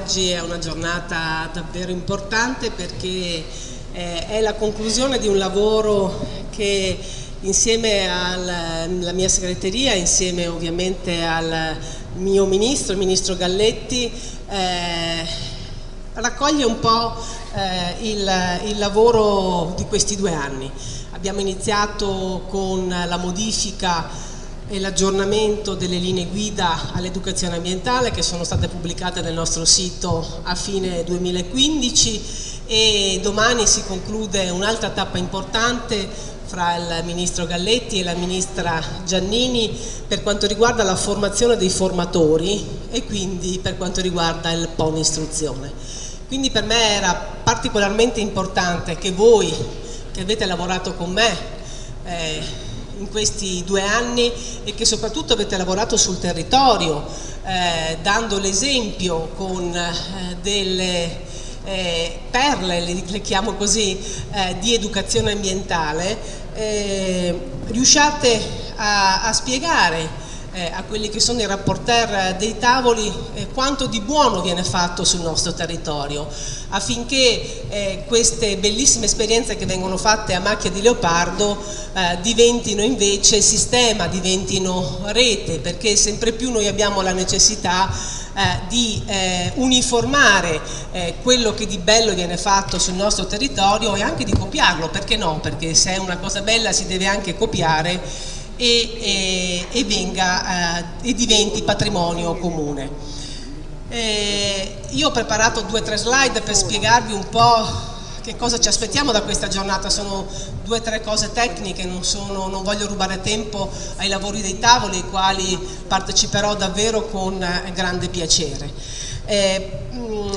Oggi è una giornata davvero importante perché eh, è la conclusione di un lavoro che insieme alla mia segreteria, insieme ovviamente al mio ministro, il ministro Galletti, eh, raccoglie un po' eh, il, il lavoro di questi due anni. Abbiamo iniziato con la modifica e l'aggiornamento delle linee guida all'educazione ambientale che sono state pubblicate nel nostro sito a fine 2015 e domani si conclude un'altra tappa importante fra il Ministro Galletti e la Ministra Giannini per quanto riguarda la formazione dei formatori e quindi per quanto riguarda il PON istruzione. Quindi per me era particolarmente importante che voi che avete lavorato con me eh, in questi due anni e che soprattutto avete lavorato sul territorio, eh, dando l'esempio con eh, delle eh, perle, le, le, chiamo così, eh, di educazione ambientale, eh, riusciate a, a spiegare eh, a quelli che sono i rapporter dei tavoli eh, quanto di buono viene fatto sul nostro territorio affinché eh, queste bellissime esperienze che vengono fatte a macchia di leopardo eh, diventino invece sistema, diventino rete perché sempre più noi abbiamo la necessità eh, di eh, uniformare quello che di bello viene fatto sul nostro territorio e anche di copiarlo, perché no? Perché se è una cosa bella si deve anche copiare e, e, e, venga, eh, e diventi patrimonio comune. Eh, io ho preparato due o tre slide per spiegarvi un po' che cosa ci aspettiamo da questa giornata, sono due o tre cose tecniche, non, sono, non, voglio rubare tempo ai lavori dei tavoli ai quali parteciperò davvero con eh, grande piacere. Eh, mh, mm,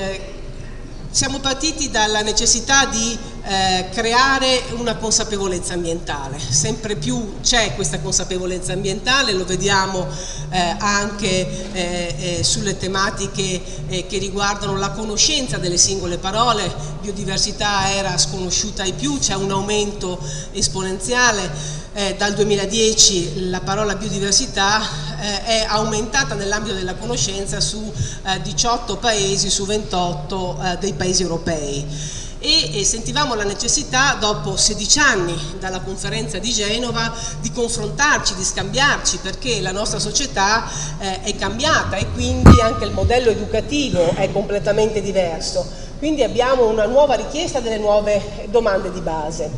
siamo partiti dalla necessità di eh, creare una consapevolezza ambientale, sempre più c'è questa consapevolezza ambientale, lo vediamo eh, anche eh, eh sulle tematiche eh, che riguardano la conoscenza delle singole parole, biodiversità era sconosciuta ai più, c'è un aumento esponenziale, eh, dal 2010 la parola biodiversità è aumentata nell'ambito della conoscenza su eh, 18 paesi su 28 eh, dei paesi europei e, sentivamo la necessità dopo 16 anni dalla conferenza di Genova di confrontarci, di scambiarci perché la nostra società eh, è cambiata e quindi anche il modello educativo è completamente diverso quindi abbiamo una nuova richiesta delle nuove domande di base.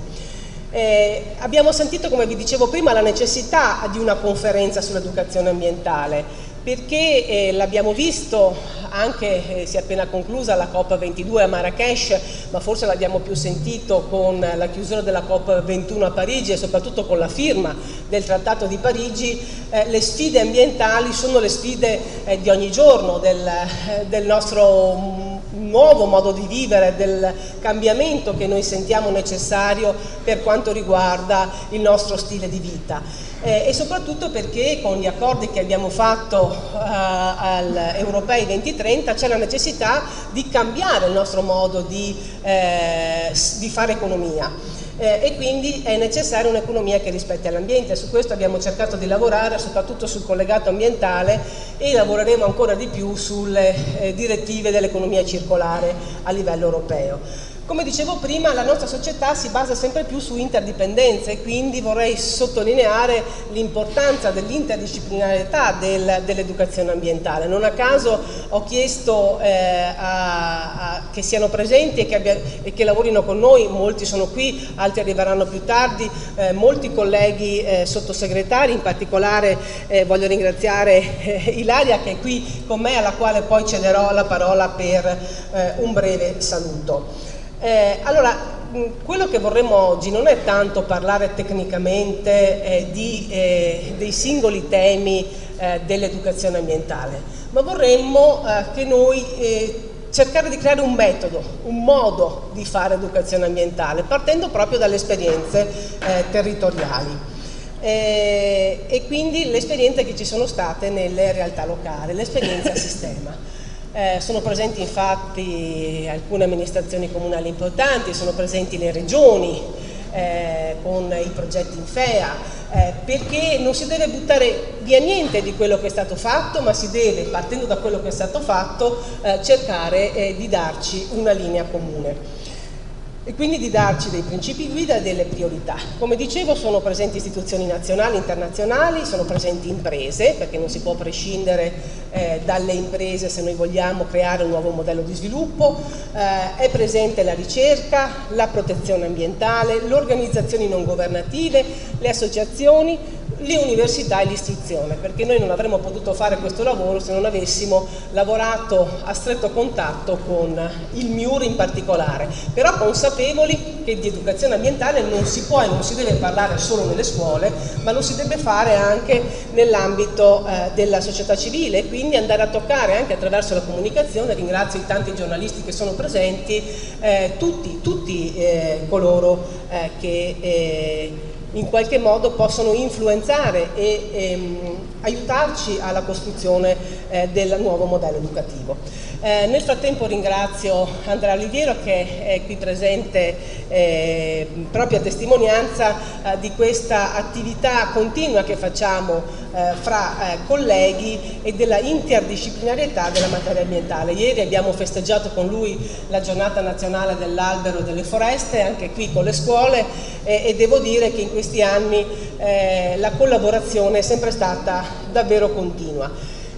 Eh, abbiamo sentito, come vi dicevo prima, la necessità di una conferenza sull'educazione ambientale perché eh, l'abbiamo visto anche, eh, si è appena conclusa la COP22 a Marrakesh, ma forse l'abbiamo più sentito con la chiusura della COP21 a Parigi e soprattutto con la firma del Trattato di Parigi, eh, le sfide ambientali sono le sfide eh, di ogni giorno del, eh, del nostro nuovo modo di vivere, del cambiamento che noi sentiamo necessario per quanto riguarda il nostro stile di vita. Eh, e soprattutto perché con gli accordi che abbiamo fatto eh, all'Europei 2030 c'è la necessità di cambiare il nostro modo di, eh, di fare economia eh, e quindi è necessaria un'economia che rispetti l'ambiente. Su questo abbiamo cercato di lavorare soprattutto sul collegato ambientale e lavoreremo ancora di più sulle eh, direttive dell'economia circolare a livello europeo. Come dicevo prima, la nostra società si basa sempre più su interdipendenza e quindi vorrei sottolineare l'importanza dell'interdisciplinarietà del, dell'educazione ambientale. Non a caso ho chiesto eh, a, a, che siano presenti e che, abbia, e che, lavorino con noi, molti sono qui, altri arriveranno più tardi, eh, molti colleghi eh, sottosegretari, in particolare eh, voglio ringraziare eh, Ilaria che è qui con me, alla quale poi cederò la parola per eh, un breve saluto. Eh, allora, quello che vorremmo oggi non è tanto parlare tecnicamente eh, di, eh, dei singoli temi eh, dell'educazione ambientale, ma vorremmo eh, che noi eh, cercare di creare un metodo, un modo di fare educazione ambientale, partendo proprio dalle esperienze territoriali. e quindi le esperienze che ci sono state nelle realtà locali, l'esperienza a sistema. Eh, sono presenti infatti alcune amministrazioni comunali importanti, sono presenti le regioni, eh, con i progetti in FEA, eh, perché non si deve buttare via niente di quello che è stato fatto, ma si deve, partendo da quello che è stato fatto, eh, cercare eh, di darci una linea comune e quindi di darci dei principi guida e delle priorità. Come dicevo sono presenti istituzioni nazionali internazionali, sono presenti imprese, perché non si può prescindere eh, dalle imprese se noi vogliamo creare un nuovo modello di sviluppo, eh, è presente la ricerca, la protezione ambientale, le organizzazioni non governative, le associazioni, le università e l'istruzione, perché noi non avremmo potuto fare questo lavoro se non avessimo lavorato a stretto contatto con il MIUR in particolare, però consapevoli che di educazione ambientale non si può e non si deve parlare solo nelle scuole, ma lo si deve fare anche nell'ambito eh, della società civile, quindi andare a toccare anche attraverso la comunicazione, ringrazio i tanti giornalisti che sono presenti, eh, tutti, tutti eh, coloro eh, che eh, in qualche modo possono influenzare e ehm, aiutarci alla costruzione eh, del nuovo modello educativo. Eh, nel frattempo ringrazio Andrea Oliviero che è qui presente eh, proprio a testimonianza eh, di questa attività continua che facciamo eh, fra eh, colleghi e della interdisciplinarietà della materia ambientale. Ieri abbiamo festeggiato con lui la giornata nazionale dell'albero e delle foreste, anche qui con le scuole e devo dire che in questi anni la collaborazione è sempre stata davvero continua.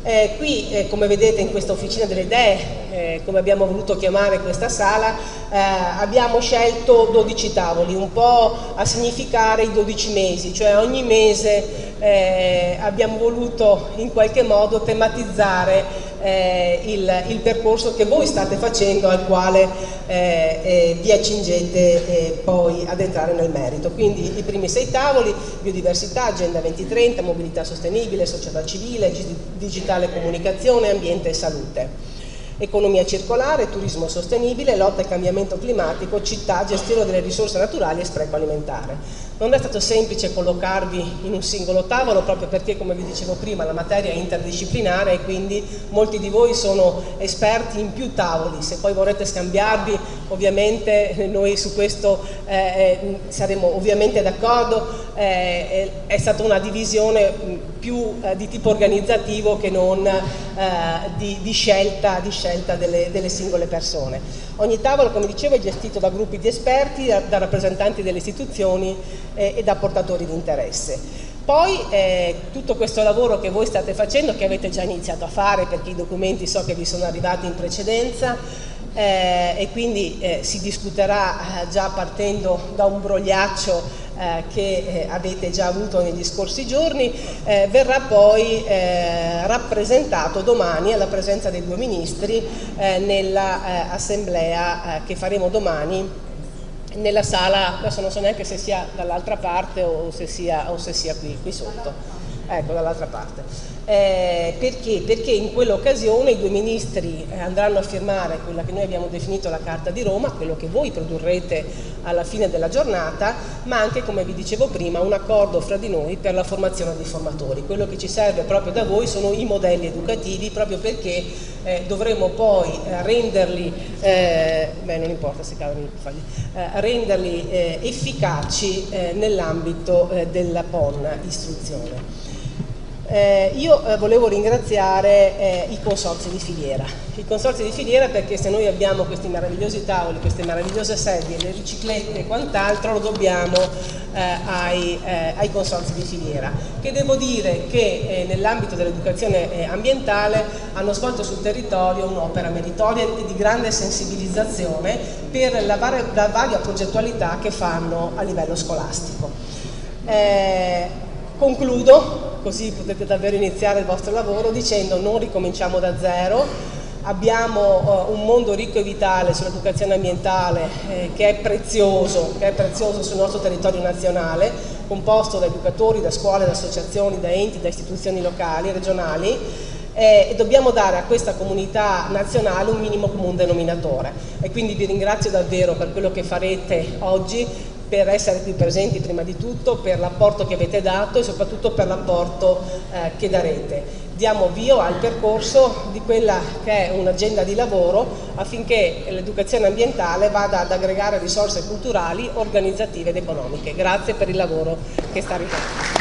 Eh, qui, eh, come vedete in questa officina delle idee, eh, come abbiamo voluto chiamare questa sala, eh, abbiamo scelto 12 tavoli, un po' a significare i 12 mesi, cioè ogni mese eh, abbiamo voluto in qualche modo tematizzare eh, il, il, percorso che voi state facendo al quale eh, eh, vi accingete eh, poi ad entrare nel merito. Quindi i primi sei tavoli, biodiversità, agenda 2030, mobilità sostenibile, società civile, digitale comunicazione, ambiente e salute economia circolare, turismo sostenibile, lotta al cambiamento climatico, città, gestione delle risorse naturali e spreco alimentare. Non è stato semplice collocarvi in un singolo tavolo proprio perché, come vi dicevo prima, la materia è interdisciplinare e quindi molti di voi sono esperti in più tavoli. Se poi vorrete scambiarvi, ovviamente noi su questo eh, eh saremo ovviamente d'accordo. Eh, è stata una divisione più eh, di tipo organizzativo che non eh, di, di, scelta, di scelta delle, delle singole persone. Ogni tavolo, come dicevo, è gestito da gruppi di esperti, da, da rappresentanti delle istituzioni eh, e da portatori di interesse. Poi eh, tutto questo lavoro che voi state facendo, che avete già iniziato a fare perché i documenti so che vi sono arrivati in precedenza eh, e quindi eh, si discuterà eh, già partendo da un brogliaccio eh, che eh, avete già avuto negli scorsi giorni, verrà poi rappresentato domani alla presenza dei due ministri nell'assemblea che faremo domani nella sala, adesso non so neanche se sia dall'altra parte o se sia, o se sia qui, qui sotto, ecco dall'altra parte. Eh, perché? Perché in quell'occasione i due ministri eh, andranno a firmare quella che noi abbiamo definito la Carta di Roma, quello che voi produrrete alla fine della giornata, ma anche, come vi dicevo prima, un accordo fra di noi per la formazione dei formatori. Quello che ci serve proprio da voi sono i modelli educativi, proprio perché eh, dovremo poi eh, renderli, eh, beh non importa se cadono i fogli, eh, renderli efficaci nell'ambito della PON istruzione. Eh, io eh, volevo ringraziare eh, i consorzi di filiera, i consorzi di filiera perché se noi abbiamo questi meravigliosi tavoli, queste meravigliose sedie, le riciclette e quant'altro lo dobbiamo eh, ai, eh, ai, consorzi di filiera che devo dire che eh, nell'ambito dell'educazione ambientale hanno svolto sul territorio un'opera meritoria e di grande sensibilizzazione per la, var la varia progettualità che fanno a livello scolastico. Concludo così potete davvero iniziare il vostro lavoro dicendo non ricominciamo da zero, abbiamo uh, un mondo ricco e vitale sull'educazione ambientale eh, che è prezioso, che è prezioso sul nostro territorio nazionale, composto da educatori, da scuole, da associazioni, da enti, da istituzioni locali, regionali eh, e dobbiamo dare a questa comunità nazionale un minimo comune denominatore. E quindi vi ringrazio davvero per quello che farete oggi per essere qui presenti prima di tutto, per l'apporto che avete dato e soprattutto per l'apporto eh, che darete. Diamo avvio al percorso di quella che è un'agenda di lavoro affinché l'educazione ambientale vada ad aggregare risorse culturali, organizzative ed economiche. Grazie per il lavoro che sta arrivando.